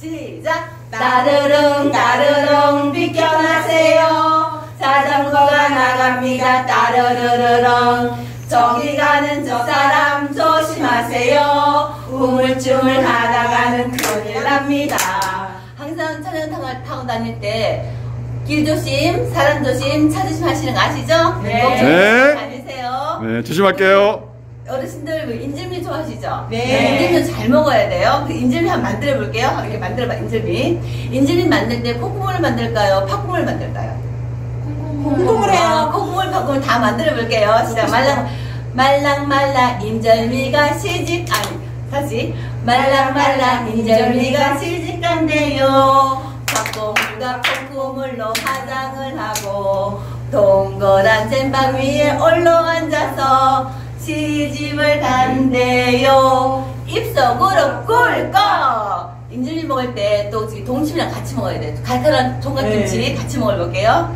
시작! 따르릉 따르릉 비켜나세요 자전거가 나갑니다 따르르르릉 저기 가는 저 사람 조심하세요 우물쭈물 하다가는 큰일 납니다 항상 차량을 타고 다닐 때 길 조심, 사람 조심, 차 조심 하시는 거 아시죠? 네. 네. 다니세요 네, 조심할게요. 어르신들 그 인절미 좋아하시죠? 네. 인절미 잘 먹어야 돼요. 그 인절미 한번 만들어 볼게요. 이렇게 만들어봐, 인절미. 인절미 만들 때 콩국물을 만들까요? 팥국물을 만들까요? 콩국물 해요. 아, 콩국물, 팥국물 다 만들어 볼게요. 진짜 말랑, 말랑, 말랑, 인절미가 시집, 아니, 다시. 말랑, 말랑, 인절미가 시집 간대요. 팥국물과 콩국물로 화장을 하고, 동그란 잼방 위에 올라 앉아서 시집을 간대요. 입속으로 꿀꺽! 인절미 먹을 때 또 동치미랑 같이 먹어야 돼. 칼칼한 총각김치 네. 같이 먹어볼게요.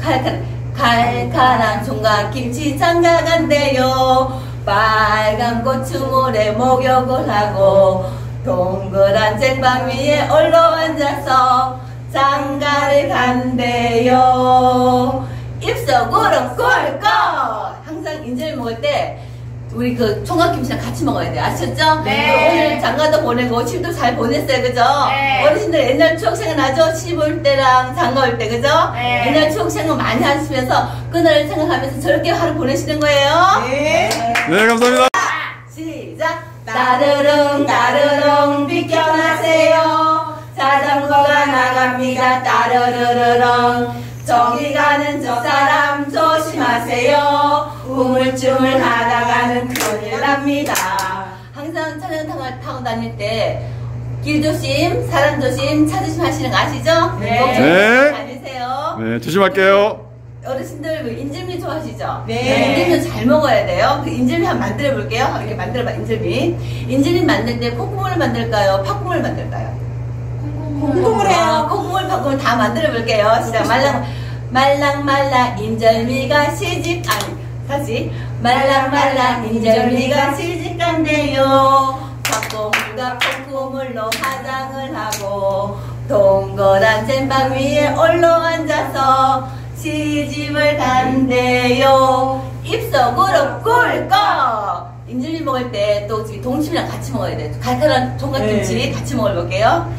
칼칼, 칼칼한 총각김치 장가 간대요. 빨간 고추물에 목욕을 하고 동그란 쟁방 위에 올라 앉아서 장가를 간대요. 입속으로 꿀꺽! 항상 인절미 먹을 때 우리 그 총각김치랑 같이 먹어야 돼요. 아셨죠? 네. 오늘 장가도 보내고 집도 잘 보냈어요. 그죠? 네. 어르신들 옛날 추억 생각나죠? 시볼 때랑 장가 올 때. 그죠? 네. 옛날 추억 생각 많이 하시면서 그날을 생각하면서 저렇게 하루 보내시는 거예요. 네. 네, 감사합니다. 시작! 따르릉 따르릉 비켜나세요 자전거가 나갑니다 따르르르릉 저기 가는 저 사람 조심하세요 우물쭈물 하다가는 큰일 납니다 항상 차량 타고, 타고 다닐 때 길 조심, 사람 조심, 차 조심 하시는 거 아시죠? 네. 네. 다니세요 네, 조심할게요. 어르신들 그 인절미 좋아하시죠? 네. 인절미 잘 먹어야 돼요. 그 인절미 한번 만들어 볼게요. 이렇게 만들어봐, 인절미. 인절미 만들 때 콩국물을 만들까요? 팥국물을 만들까요? 콩국물 해요. 아, 콩국물, 팥국물 다 만들어 볼게요. 진짜 말랑, 말랑, 말랑, 인절미가 시집, 아니, 다시. 말랑, 말랑, 인절미가 시집 간대요. 팥국물과 콩국물로 화장을 하고, 동그란 잼방 위에 올라 앉아서 시집을 간대요. 입속으로 꿀꺽! 인절미 먹을 때 또 동치미랑 같이 먹어야 돼. 칼칼한 총각김치 네. 같이 먹어볼게요.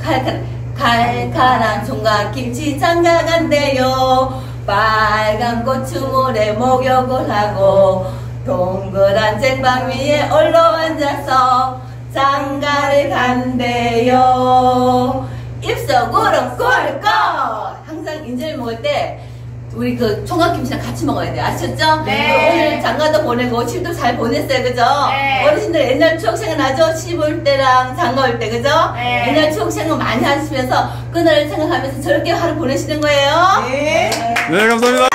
칼칼, 칼칼한 총각김치 장가 간대요. 빨간 고추물에 목욕을 하고, 동그란 쟁방 위에 올라 앉아서 장가를 간대요. 입속으로 꿀꺽! 항상 인절미 먹을 때 우리 그 총각김치랑 같이 먹어야 돼요. 아셨죠? 네. 오늘 장가도 보내고 집도 잘 보냈어요. 그죠? 네. 어르신들 옛날 추억 생각나죠? 시볼 때랑 장가 올 때. 그죠? 네. 옛날 추억 생각 많이 하시면서 그날을 생각하면서 저렇게 하루 보내시는 거예요. 네. 네, 감사합니다.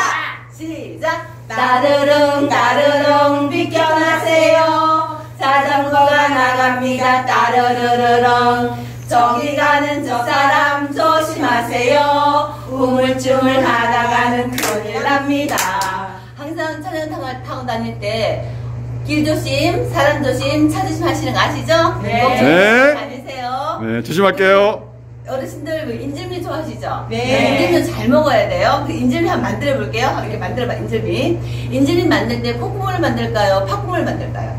시작! 따르릉 따르릉 비켜나세요 자전거가 나갑니다 따르르르릉 저기 가는 저 사람 조심하세요 우물쭈물 하다가는 큰일 납니다 항상 차량 타고, 타고 다닐 때 길 조심, 사람 조심, 차 조심 하시는 거 아시죠? 네. 네. 다니세요 네, 조심할게요. 어르신들 그 인절미 좋아하시죠? 네. 인절미 잘 먹어야 돼요. 그 인절미 한번 만들어 볼게요. 이렇게 만들어봐, 인절미. 인절미 만들 때 콩고물을 만들까요? 팥고물을 만들까요?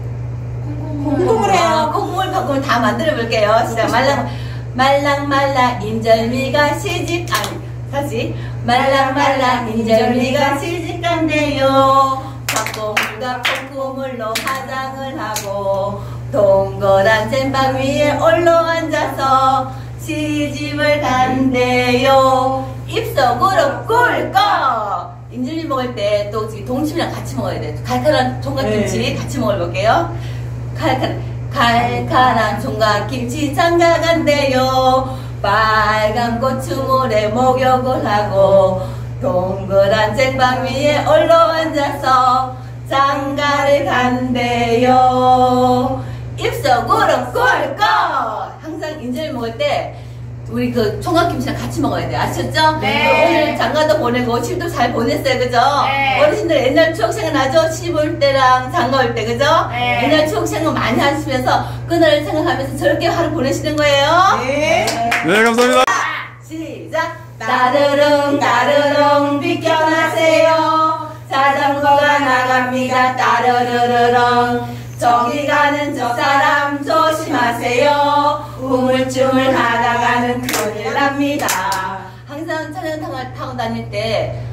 콩고물 해요. 아, 콩고물, 팥고물 다 만들어 볼게요. 진짜 말랑, 말랑, 말랑, 인절미가 시집, 아니, 다시. 말랑, 말랑, 인절미가 시집 간대요. 팥고물과 콩고물로 화장을 하고, 동그란 잼방 위에 올라 앉아서 시집을 간대요. 입속으로 꿀꺽! 인절미 먹을 때 또 동치미랑 같이 먹어야 돼. 칼칼한 총각김치 네. 같이 먹어볼게요. 칼칼, 칼칼한 총각김치 장가 간대요. 빨간 고추물에 목욕을 하고, 동그란 쟁방 위에 올라 앉아서 장가를 간대 우리 그 총각김치랑 같이 먹어야 돼요. 아셨죠? 네. 오늘 장가도 보내고 집도 잘 보냈어요. 그죠? 네. 어르신들 옛날 추억 생각나죠? 시볼 때랑 장가 올 때. 그죠? 네. 옛날 추억 생각 많이 하시면서 그날을 생각하면서 저렇게 하루 보내시는 거예요. 네. 네, 감사합니다. 시작! 따르릉 따르릉 비켜나세요 자전거가 나갑니다 따르르르릉 저기 가는 저 사람 조심하세요 우물쭈물 하다가는 큰일 납니다 항상 차량을 타고 다닐 때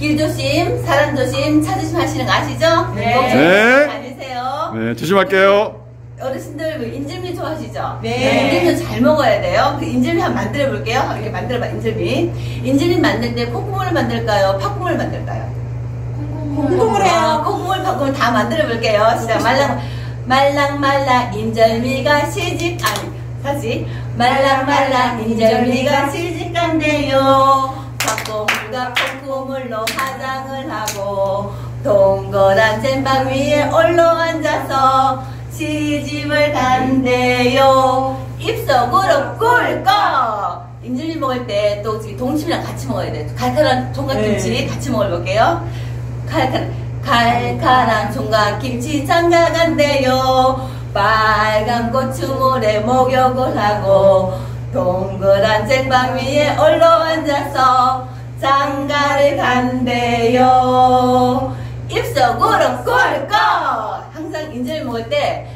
길 조심, 사람 조심, 차 조심 하시는 거 아시죠? 네. 꼭 네. 다니세요 네, 조심할게요. 어르신들 그 인절미 좋아하시죠? 네. 인절미 잘 먹어야 돼요. 그 인절미 한번 만들어 볼게요. 이렇게 만들어봐, 인절미. 인절미 만들 때 콩국물을 만들까요? 팥국물을 만들까요? 콩국물 해요. 아, 콩국물, 팥국물 다 만들어 볼게요. 진짜 말랑, 말랑, 말랑, 인절미가 시집, 아니, 다시. 말랑, 말랑, 인절미가 시집 간대요. 팥국물과 콩국물로 화장을 하고, 동그란 잼방 위에 올려 앉아서 시집을 간대요. 입속으로 꿀꺽! 인절미 먹을 때 또 동치미랑 같이 먹어야 돼요. 칼칼한 총각김치 네. 같이 먹어볼게요. 칼칼, 칼칼한 총각김치 장가 간대요. 빨간 고추물에 목욕을 하고 동그란 쟁반 위에 올려 앉아서 장가를 간대요. 입속으로 꿀꺽! 항상 인절미 먹을 때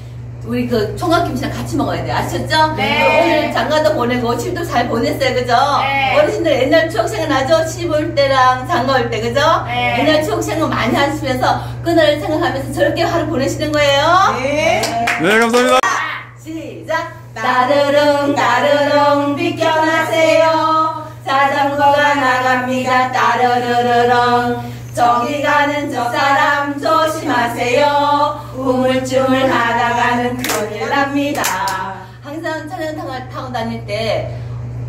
우리 그 총각김치랑 같이 먹어야 돼요. 아셨죠? 네. 오늘 장가도 보내고 집도 잘 보냈어요. 그죠? 네. 어르신들 옛날 추억 생각나죠? 시볼 때랑 장가 올 때. 그죠? 네. 옛날 추억 생각 많이 하시면서 그날을 생각하면서 저렇게 하루 보내시는 거예요. 네. 네, 감사합니다. 시작! 따르릉 따르릉 비켜나세요 자전거가 나갑니다 따르르르릉 저기 가는 저 사람 조심하세요 우물쭈물 하다가는 큰일 납니다 항상 차량 타고, 타고 다닐 때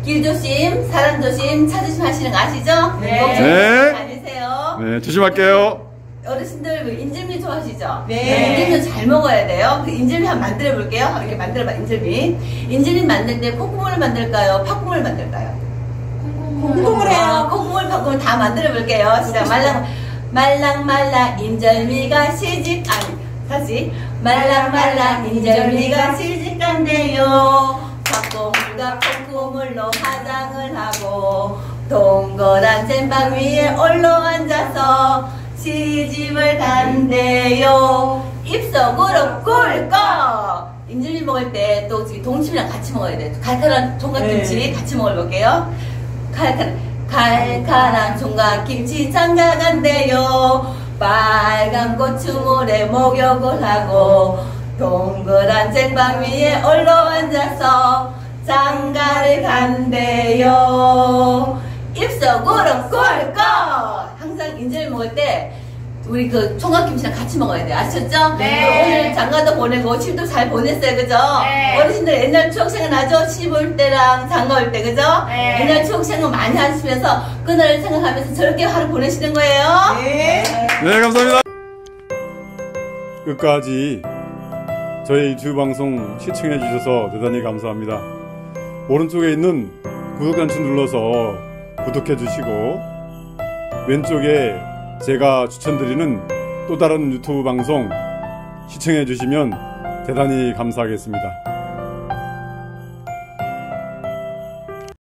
길 조심, 사람 조심, 차 조심 하시는 거 아시죠? 네. 꼭 네. 다니세요 네, 조심할게요. 어르신들 그 인절미 좋아하시죠? 네. 인절미 잘 먹어야 돼요. 그 인절미 한번 만들어 볼게요. 이렇게 만들어봐, 인절미. 인절미 만들 때 콩국물을 만들까요? 팥국물을 만들까요? 콩국물 해요. 아, 콩국물, 팥국물 다 만들어 볼게요. 진짜 말랑, 말랑, 말랑, 인절미가 시집, 아니, 다시. 말랑, 말랑, 인절미가 시집 간대요. 팥국물과 콩국물로 화장을 하고, 동그란 잼방 위에 올려 앉아서 시집을 간대요. 입속으로 꿀꺽! 인절미 먹을 때 또 동치미랑 같이 먹어야 돼요. 칼칼한 총각김치 네. 같이 먹어볼게요. 칼칼, 칼칼한 총각김치 장가 간대요. 빨간 고추물에 목욕을 하고 동그란 쟁반 위에 올려 앉아서 장가를 간대요. 입속으로 꿀꺽! 항상 인절미 먹을 때 우리 그 총각김치랑 같이 먹어야 돼요. 아셨죠? 네. 오늘 장가도 보내고 집도 잘 보냈어요. 그죠? 네. 어르신들 옛날 추억 생각나죠? 시볼 때랑 장가 올 때. 그죠? 네. 옛날 추억 생각 많이 하시면서 그날을 생각하면서 저렇게 하루 보내시는 거예요. 네. 네, 감사합니다. 끝까지 저희 유튜브 방송 시청해 주셔서 대단히 감사합니다. 오른쪽에 있는 구독 단추 눌러서 구독해 주시고 왼쪽에 제가 추천드리는 또 다른 유튜브 방송 시청해 주시면 대단히 감사하겠습니다.